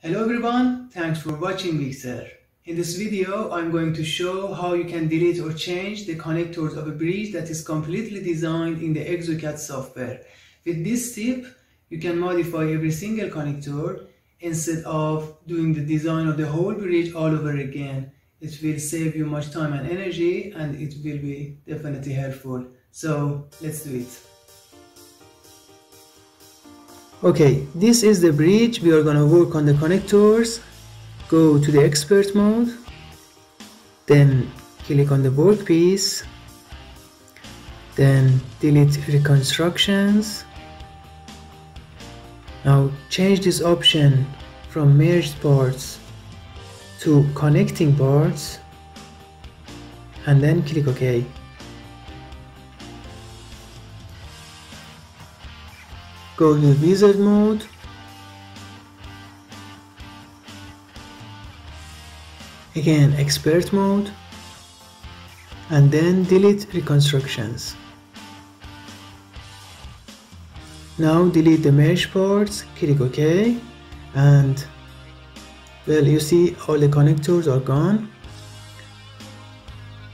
Hello everyone, thanks for watching WIXUR. In this video, I'm going to show how you can delete or change the connectors of a bridge that is completely designed in the ExoCAD software. With this tip, you can modify every single connector instead of doing the design of the whole bridge all over again. It will save you much time and energy and it will be definitely helpful. So let's do it. Okay, this is the bridge. We are gonna work on the connectors. Go to the expert mode. Then click on the workpiece. Then delete reconstructions. Now change this option from merged parts to connecting parts and then click OK. Go to wizard mode. Again expert mode. And then delete reconstructions. Now delete the mesh parts click ok. And well you see all the connectors are gone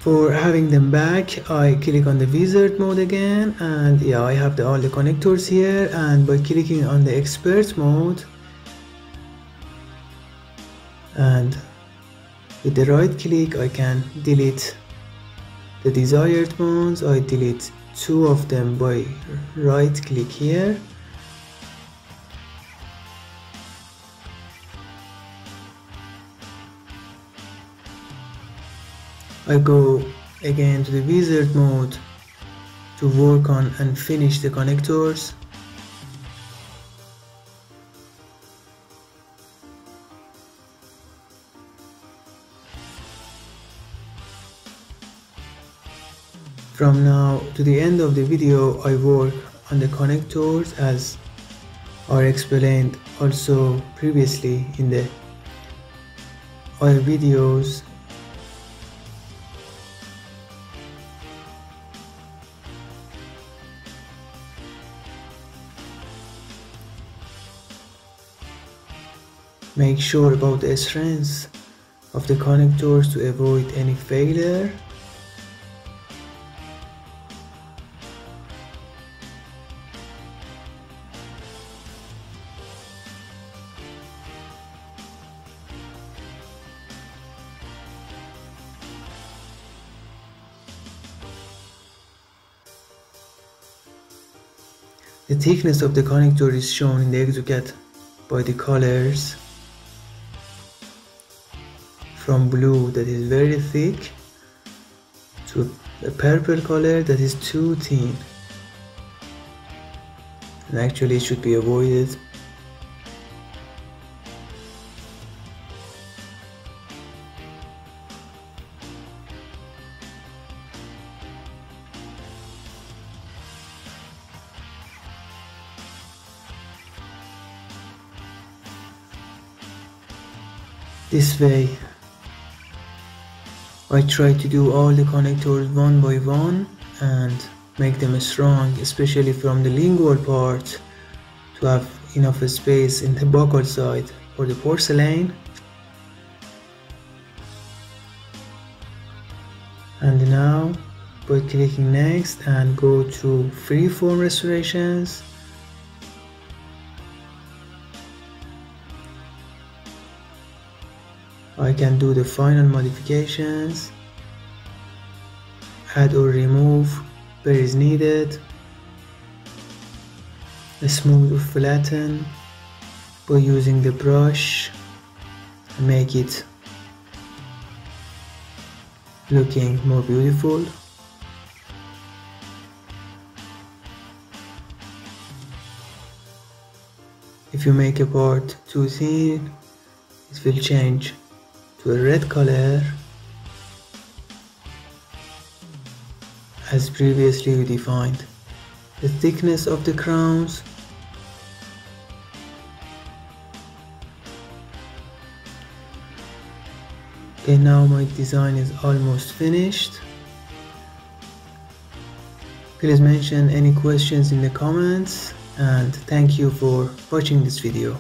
for having them back I click on the wizard mode again and yeah I have the, all the connectors here and by clicking on the expert mode and with the right click I can delete the desired ones I delete two of them by right click here I go again to the wizard mode to work on and finish the connectors. From now to the end of the video I work on the connectors as are explained also previously in the other videos Make sure about the strength of the connectors to avoid any failure. The thickness of the connector is shown in the ExoCAD by the colors from blue that is very thick to a purple color that is too thin. And actually it should be avoided. This way I try to do all the connectors one by one and make them strong especially from the lingual part to have enough space in the buccal side for the porcelain. And now by clicking next and go to freeform restorations I can do the final modifications. Add or remove where is needed. Smooth or flatten by using the brush. Make it looking more beautiful. If you make a part too thin it will change to a red color as previously defined. The thickness of the crowns Okay, now my design is almost finished. Please mention any questions in the comments and thank you for watching this video.